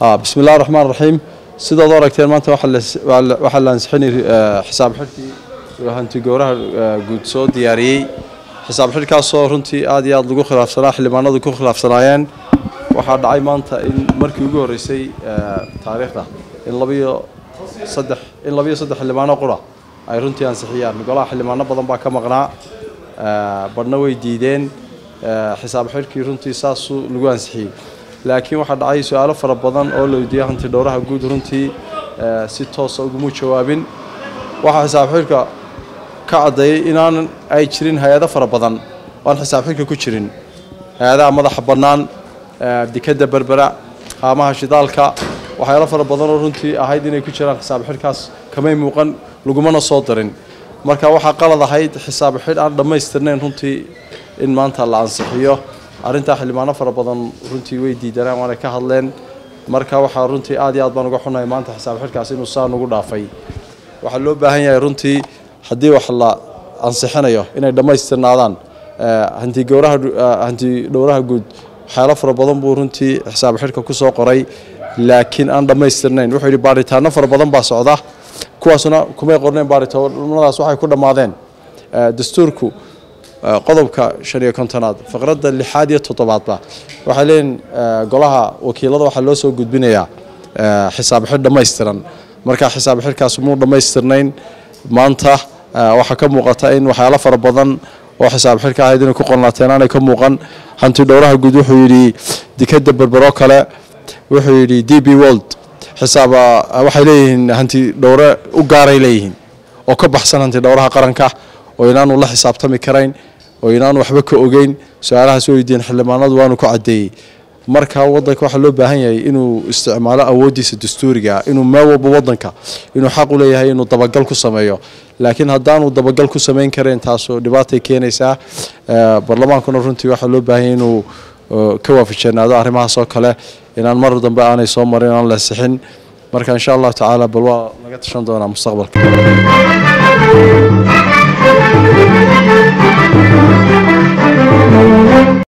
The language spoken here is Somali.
bismi illahi raxmaan raxiim sidaad u aragteen maanta waxaa la ansixinay xisaab xidhkii hanti gowraha guud soo diyaariyey. Xisaab xidhkaasoo runtii aad iyo aad lagu khilaafsanaa xildhibaanadu ku khilaafsanaayeen. Waxaa dhacay maanta in markii ugu horreysay taariikhda in labiyo saddex in labiyo saddex xildhibaano qura ay runtii ansixiyaan. Golaha xildhibaano badan baa ka maqnaa badhna way diideen. Xisaab xidhkii runtii saasuu lagu ansixiyey laakiin waxaa dhacay su'aalo fara badan oo la weydiiyey hanti dhowraha guud runtii si toosa ugumu jawaabin. Waxaa xisaab xidhka ka caddeeyey inaanan ay jirin hay'ado fara badan oan xisaab xidhka ku jirin. Hay'adaha madaxa bannaan dekadda berbera haamaha shidaalka waxyaalo fara badan oo runtii ahayd inay ku jiraan xisaab xidhkaas kamay muuqan lagumana soo darin. Marka waxaa qalad ahayd xisaab xidh aan dhammaystirnayn runtii in maanta la ansixiyo arrintaa xildhibaano fara badan runtii way diidanaan waanay ka hadleen. Marka waxaa runtii aad iyo aad baan uga xunahay maanta xisaab xidhkaas inuu saa nugu dhaafay. Waxaa loo baahan yahay runtii haddii wax la ansixinayo inay dhammaystirnaadaan. Hanti gowraha hanti dhowraha guud waxyaalo fara badan buu runtii xisaab xidhka ku soo qoray. Laakiin aan dhammaystirnayn wuxuu yidhi baaritaano fara badan baa socda. Kuwaasuna kumay qorneen baaritaanadaas waxay ku dhammaadeen. Dastuurku qodobka shan iyo kontonaad faqradda lixaad iyo toddobaadba waxay leeyihiin golaha wakiilada waxaa loo soo gudbinayaa xisaab xidh dhammaystiran. Marka xisaab xidhkaas muu dhammaystirnayn maanta waxaa ka muuqata in waxyaalo fara badan oo xisaab xidhka ahayd ku qornaateen aanay ka muuqan. Hanti dhowraha guud wuxuu yidhi dekadda berbero kale wuxuu yidhi d b world. Xisaab waxay leeyihiin hanti dhowre u gaaray leeyihiin oo ka baxsan hanti dhowraha qaranka oo inaanu la xisaabtami karayn oo inaanu waxba ka ogeyn su'aalahaas weydiin xildhibaanadu waanu ku caddeeyey. Marka wadanka waxaa loo baahan yahay inuu isticmaalo awooddiisa dastuuriga inuu meel walba wadanka inuu xaq u leeyahay inuu dabagal ku sameeyo. Laakiin haddaanu dabagal ku samayn karayn taasoo dhibaatay keenaysaa barlamaankuna runtii waxaa loo baahan yahay inuu ka waafajeenaado arrimahaas oo kale. Inaan mar dambe aanay soo marin aan la sixin marka insha allahu tacaala bal waa laga tashan doonaa mustaqbalka